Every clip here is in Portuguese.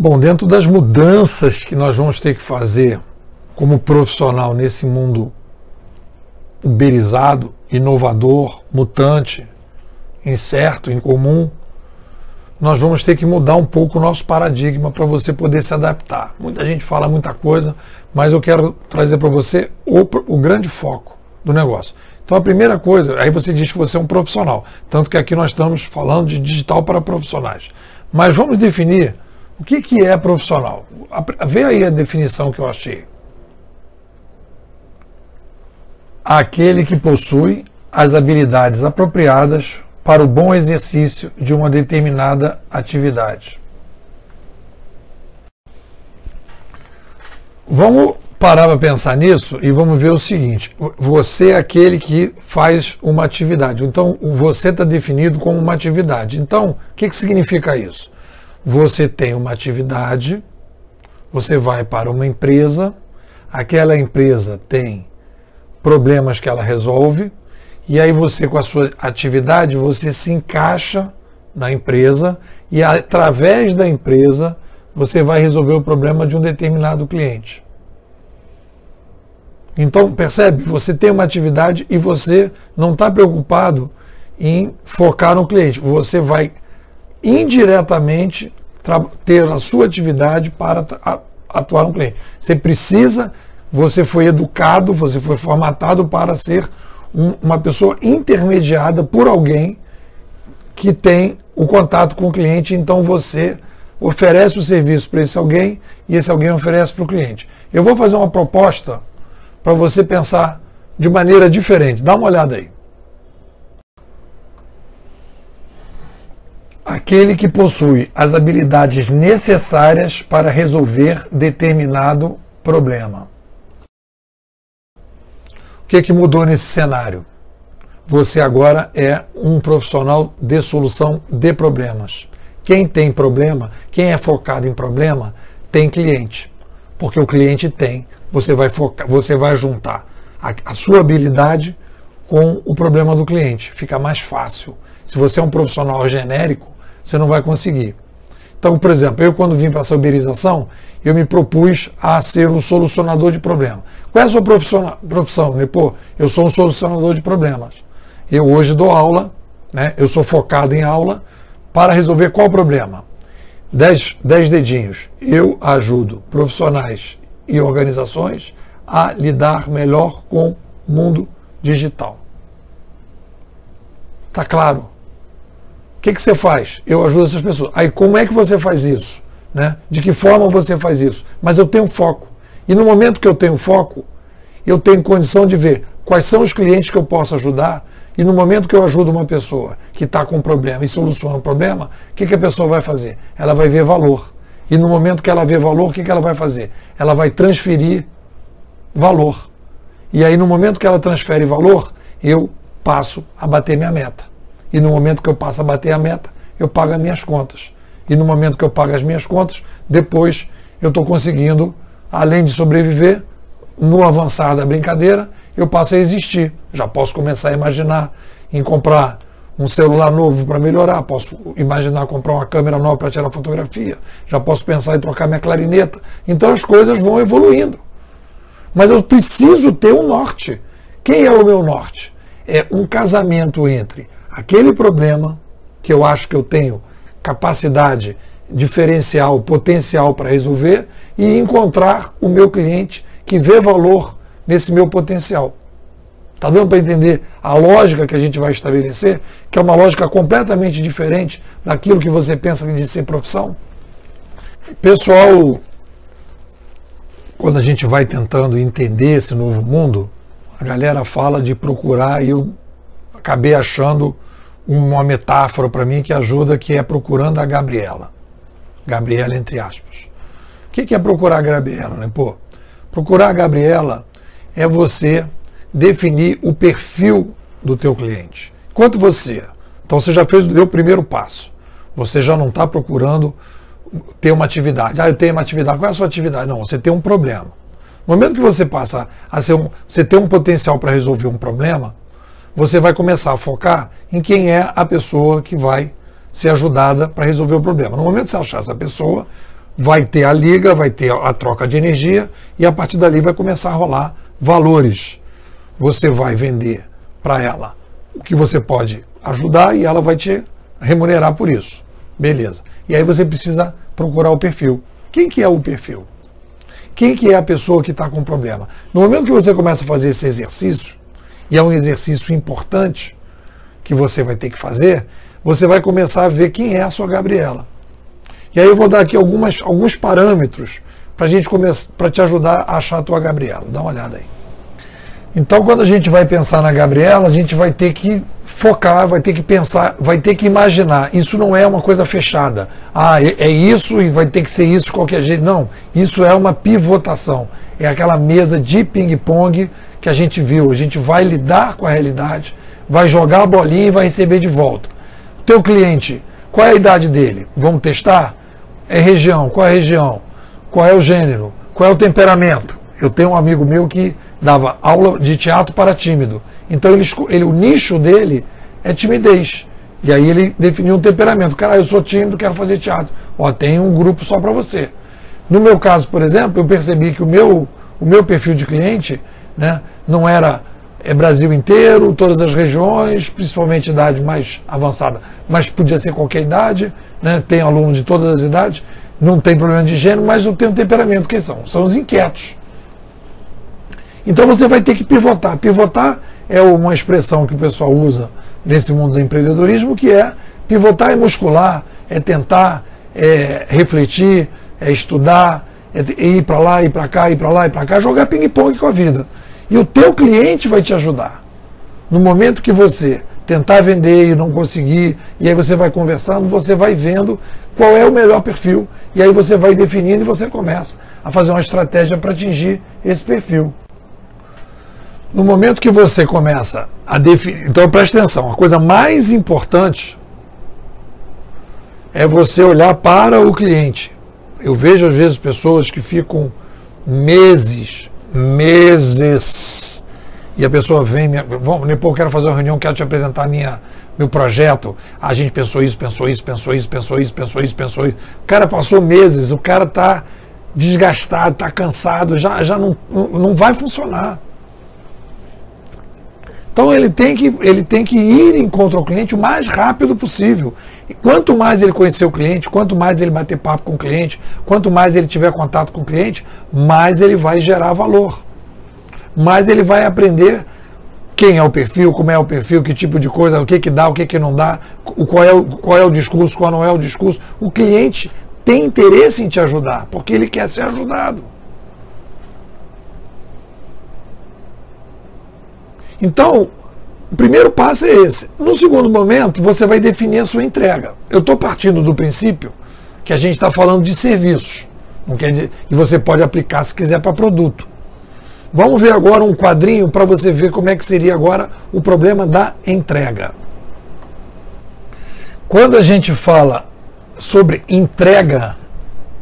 Bom, dentro das mudanças que nós vamos ter que fazer como profissional nesse mundo uberizado, inovador, mutante, incerto, incomum, nós vamos ter que mudar um pouco o nosso paradigma para você poder se adaptar. Muita gente fala muita coisa, mas eu quero trazer para você o, o grande foco do negócio. Então a primeira coisa, aí você diz que você é um profissional, tanto que aqui nós estamos falando de digital para profissionais. Mas vamos definir o que, que é profissional. Vê aí a definição que eu achei. Aquele que possui as habilidades apropriadas para o bom exercício de uma determinada atividade. Vamos parar para pensar nisso e vamos ver o seguinte: você é aquele que faz uma atividade. Então, você está definido como uma atividade. Então, o que, que significa isso? Você tem uma atividade, você vai para uma empresa, aquela empresa tem problemas que ela resolve, e aí você, com a sua atividade, você se encaixa na empresa e através da empresa você vai resolver o problema de um determinado cliente. Então, percebe? Você tem uma atividade e você não está preocupado em focar no cliente. Você vai indiretamente ter a sua atividade para atuar no cliente. Você precisa, você foi educado, você foi formatado para ser um, uma pessoa intermediada por alguém que tem o contato com o cliente, então você oferece o serviço para esse alguém e esse alguém oferece para o cliente. Eu vou fazer uma proposta para você pensar de maneira diferente. Dá uma olhada aí. Aquele que possui as habilidades necessárias para resolver determinado problema. O que, que mudou nesse cenário? Você agora é um profissional de solução de problemas. Quem tem problema, quem é focado em problema, tem cliente. Porque o cliente tem você vai focar, você vai juntar a, a sua habilidade com o problema do cliente. Fica mais fácil. Se você é um profissional genérico, você não vai conseguir. Então, por exemplo, eu quando vim para essa uberização, eu me propus a ser um solucionador de problemas. Qual é a sua profissão? Pô, eu sou um solucionador de problemas. Eu hoje dou aula, né? eu sou focado em aula para resolver qual problema? Dez, dez dedinhos. Eu ajudo profissionais e organizações a lidar melhor com o mundo digital. Tá claro? O que, que você faz? Eu ajudo essas pessoas. Aí como é que você faz isso? Né? De que forma você faz isso? Mas eu tenho foco. E no momento que eu tenho foco, eu tenho condição de ver quais são os clientes que eu posso ajudar. E no momento que eu ajudo uma pessoa que está com um problema e soluciona o um problema, o que, que a pessoa vai fazer? Ela vai ver valor. E no momento que ela vê valor, o que, que ela vai fazer? Ela vai transferir valor. E aí, no momento que ela transfere valor, eu passo a bater minha meta. E no momento que eu passo a bater a meta, eu pago as minhas contas. E no momento que eu pago as minhas contas, depois eu estou conseguindo, além de sobreviver, no avançar da brincadeira, eu passo a existir. Já posso começar a imaginar em comprar um celular novo para melhorar, posso imaginar comprar uma câmera nova para tirar fotografia, já posso pensar em trocar minha clarineta. Então as coisas vão evoluindo. Mas eu preciso ter um norte. Quem é o meu norte? É um casamento entre aquele problema que eu acho que eu tenho capacidade diferencial, potencial para resolver e encontrar o meu cliente que vê valor nesse meu potencial. Está dando para entender a lógica que a gente vai estabelecer, que é uma lógica completamente diferente daquilo que você pensa de ser profissão? Pessoal, quando a gente vai tentando entender esse novo mundo, a galera fala de procurar e eu acabei achando uma metáfora para mim que ajuda, que é procurando a Gabriela. Gabriela, entre aspas. O que é procurar a Gabriela? Né? Pô, procurar a Gabriela é você definir o perfil do teu cliente. Quanto você? Então você já fez deu o primeiro passo. Você já não está procurando ter uma atividade. Ah, eu tenho uma atividade. Qual é a sua atividade? Não, você tem um problema. No momento que você passa a ser um, você tem um potencial para resolver um problema, você vai começar a focar em quem é a pessoa que vai ser ajudada para resolver o problema. No momento que você achar essa pessoa, vai ter a liga, vai ter a troca de energia e a partir dali vai começar a rolar valores. Você vai vender para ela o que você pode ajudar e ela vai te remunerar por isso. Beleza. E aí você precisa procurar o perfil. Quem que é o perfil? Quem que é a pessoa que está com problema? No momento que você começa a fazer esse exercício, e é um exercício importante que você vai ter que fazer, você vai começar a ver quem é a sua Gabriela. E aí eu vou dar aqui algumas, alguns parâmetros para gente começar, para te ajudar a achar a tua Gabriela. Dá uma olhada aí. Então, quando a gente vai pensar na Gabriela, a gente vai ter que focar, vai ter que pensar, vai ter que imaginar. Isso não é uma coisa fechada. Ah, é, é isso e vai ter que ser isso de qualquer jeito. Não, isso é uma pivotação. É aquela mesa de ping-pong que a gente viu. A gente vai lidar com a realidade, vai jogar a bolinha e vai receber de volta. O teu cliente, qual é a idade dele? Vamos testar? É região, qual é a região? Qual é o gênero? Qual é o temperamento? Eu tenho um amigo meu que dava aula de teatro para tímido. Então ele, ele, o nicho dele é timidez. E aí ele definiu um temperamento. Cara, eu sou tímido, quero fazer teatro. Ó, tem um grupo só para você. No meu caso, por exemplo, eu percebi que o meu, o meu perfil de cliente né, não era é Brasil inteiro, todas as regiões, principalmente idade mais avançada, mas podia ser qualquer idade, né, tem aluno de todas as idades, não tem problema de gênero, mas não tem temperamento. Quem são? São os inquietos. Então você vai ter que pivotar. Pivotar é uma expressão que o pessoal usa nesse mundo do empreendedorismo, que é pivotar é muscular, é tentar, é refletir, é estudar, é ir para lá, ir para cá, ir para lá, ir para cá, jogar ping-pong com a vida. E o teu cliente vai te ajudar. No momento que você tentar vender e não conseguir, e aí você vai conversando, você vai vendo qual é o melhor perfil, e aí você vai definindo e você começa a fazer uma estratégia para atingir esse perfil. No momento que você começa a definir. Então preste atenção, a coisa mais importante é você olhar para o cliente. Eu vejo às vezes pessoas que ficam meses, meses, e a pessoa vem, vamos, depois eu quero fazer uma reunião, quero te apresentar minha, meu projeto. A gente pensou isso, pensou isso, pensou isso, pensou isso, pensou isso, pensou isso. O cara passou meses, o cara está desgastado, está cansado, já, já não, não vai funcionar. Então ele tem, que, ele tem que ir em contra o cliente o mais rápido possível. E quanto mais ele conhecer o cliente, quanto mais ele bater papo com o cliente, quanto mais ele tiver contato com o cliente, mais ele vai gerar valor. Mais ele vai aprender quem é o perfil, como é o perfil, que tipo de coisa, o que, que dá, o que, que não dá, qual é, o, qual é o discurso, qual não é o discurso. O cliente tem interesse em te ajudar, porque ele quer ser ajudado. Então, o primeiro passo é esse. No segundo momento, você vai definir a sua entrega. Eu estou partindo do princípio que a gente está falando de serviços. Não quer dizer, e você pode aplicar se quiser para produto. Vamos ver agora um quadrinho para você ver como é que seria agora o problema da entrega. Quando a gente fala sobre entrega,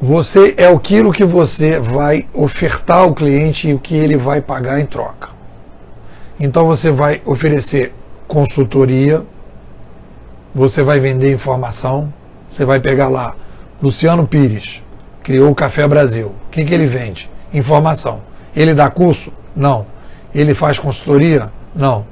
você é aquilo que você vai ofertar ao cliente e o que ele vai pagar em troca. Então você vai oferecer consultoria, você vai vender informação, você vai pegar lá Luciano Pires, criou o Café Brasil. O que, que ele vende? Informação. Ele dá curso? Não. Ele faz consultoria? Não.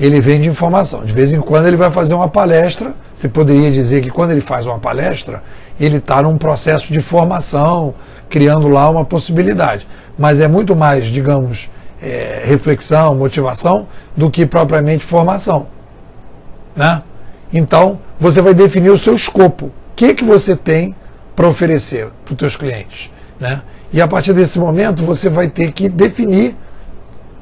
Ele vende informação. De vez em quando ele vai fazer uma palestra. Você poderia dizer que quando ele faz uma palestra, ele está num processo de formação, criando lá uma possibilidade. Mas é muito mais, digamos, é, reflexão, motivação, do que propriamente formação. Né? Então, você vai definir o seu escopo. O que, que você tem para oferecer para os seus clientes. Né? E a partir desse momento, você vai ter que definir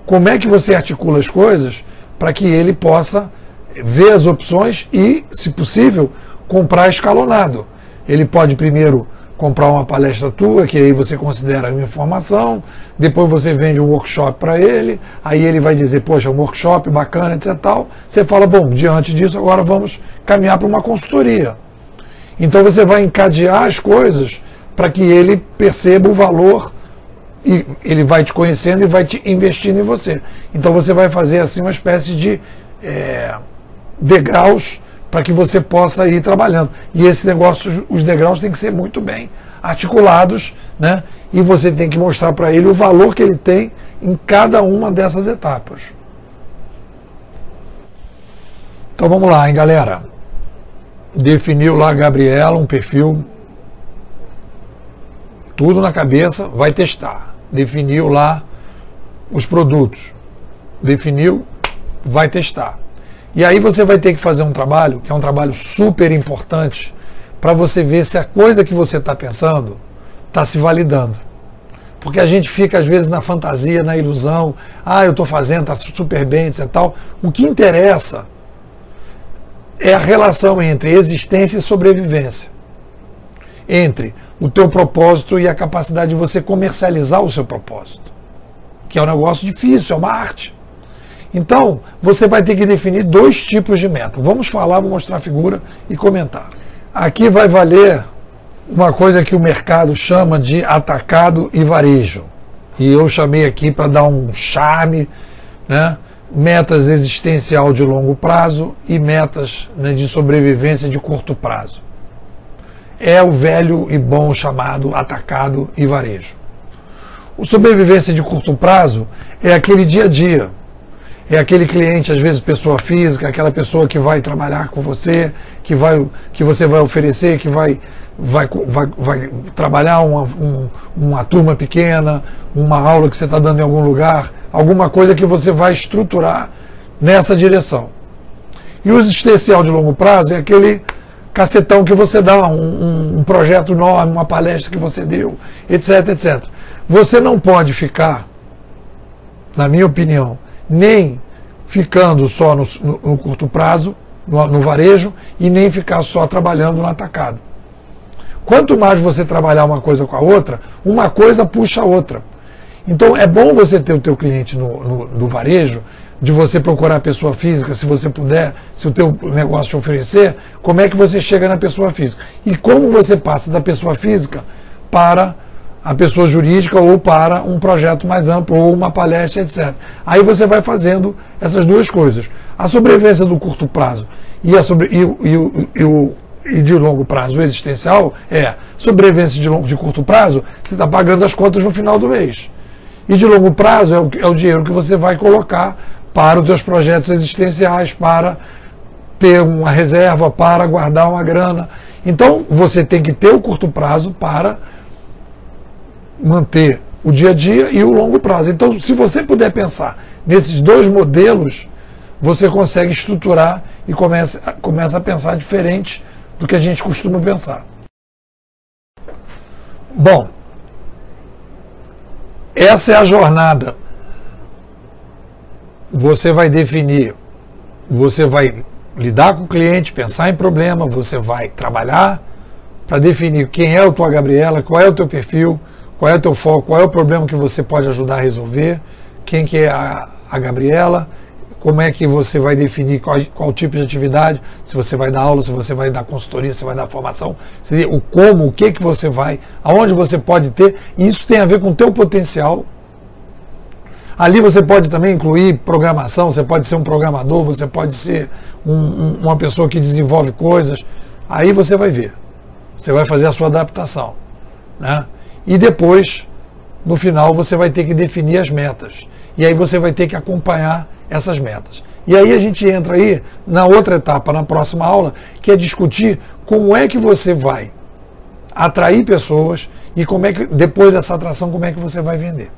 como é que você articula as coisas para que ele possa ver as opções e, se possível, comprar escalonado. Ele pode primeiro comprar uma palestra tua, que aí você considera uma informação, depois você vende um workshop para ele, aí ele vai dizer, poxa, um workshop bacana, etc. Tal. Você fala, bom, diante disso, agora vamos caminhar para uma consultoria. Então você vai encadear as coisas para que ele perceba o valor e ele vai te conhecendo e vai te investindo em você. Então você vai fazer assim uma espécie de é, degraus para que você possa ir trabalhando. E esse negócio, os degraus têm que ser muito bem articulados, né? E você tem que mostrar para ele o valor que ele tem em cada uma dessas etapas. Então vamos lá, hein, galera. Definiu lá a Gabriela um perfil tudo na cabeça, vai testar. Definiu lá os produtos. Definiu, vai testar. E aí você vai ter que fazer um trabalho, que é um trabalho super importante, para você ver se a coisa que você está pensando está se validando. Porque a gente fica, às vezes, na fantasia, na ilusão, ah, eu estou fazendo, está super bem, etc. Tal. O que interessa é a relação entre existência e sobrevivência. Entre o teu propósito e a capacidade de você comercializar o seu propósito. Que é um negócio difícil, é uma arte. Então, você vai ter que definir dois tipos de meta. Vamos falar, vou mostrar a figura e comentar. Aqui vai valer uma coisa que o mercado chama de atacado e varejo. E eu chamei aqui para dar um charme, né? metas existencial de longo prazo e metas né, de sobrevivência de curto prazo. É o velho e bom chamado atacado e varejo. O sobrevivência de curto prazo é aquele dia a dia, é aquele cliente, às vezes pessoa física, aquela pessoa que vai trabalhar com você, que, vai, que você vai oferecer, que vai, vai, vai, vai trabalhar uma, um, uma turma pequena, uma aula que você está dando em algum lugar, alguma coisa que você vai estruturar nessa direção. E o existencial de longo prazo é aquele cacetão que você dá, um, um projeto enorme, uma palestra que você deu, etc, etc. Você não pode ficar, na minha opinião, nem ficando só no, no, no curto prazo, no, no varejo, e nem ficar só trabalhando no atacado. Quanto mais você trabalhar uma coisa com a outra, uma coisa puxa a outra. Então é bom você ter o teu cliente no, no, no, varejo, de você procurar a pessoa física, se você puder, se o teu negócio te oferecer, como é que você chega na pessoa física. E como você passa da pessoa física para a pessoa jurídica ou para um projeto mais amplo ou uma palestra, etc. Aí você vai fazendo essas duas coisas. A sobrevivência do curto prazo e, a sobre, e, e, e, e de longo prazo, existencial, é sobrevivência de, longo, de curto prazo, você está pagando as contas no final do mês. E de longo prazo é o, é o dinheiro que você vai colocar para os seus projetos existenciais, para ter uma reserva, para guardar uma grana. Então você tem que ter o curto prazo para manter o dia a dia e o longo prazo. Então, se você puder pensar nesses dois modelos, você consegue estruturar e começa, começa a pensar diferente do que a gente costuma pensar. Bom, essa é a jornada. Você vai definir, você vai lidar com o cliente, pensar em problema, você vai trabalhar para definir quem é o tua Gabriela, qual é o teu perfil, qual é o teu foco? Qual é o problema que você pode ajudar a resolver? Quem que é a, a Gabriela? Como é que você vai definir qual, qual, tipo de atividade? Se você vai dar aula, se você vai dar consultoria, se vai dar formação, o como, o que que você vai, aonde você pode ter. E isso tem a ver com o teu potencial. Ali você pode também incluir programação, você pode ser um programador, você pode ser um, um, uma pessoa que desenvolve coisas. Aí você vai ver. Você vai fazer a sua adaptação. Né? E depois, no final, você vai ter que definir as metas. E aí você vai ter que acompanhar essas metas. E aí a gente entra aí na outra etapa, na próxima aula, que é discutir como é que você vai atrair pessoas e como é que depois dessa atração como é que você vai vender.